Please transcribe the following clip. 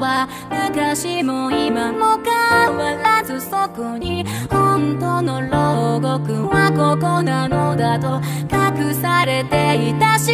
は昔も今も変わらずそこに本当の牢獄はここなのだと隠されていたし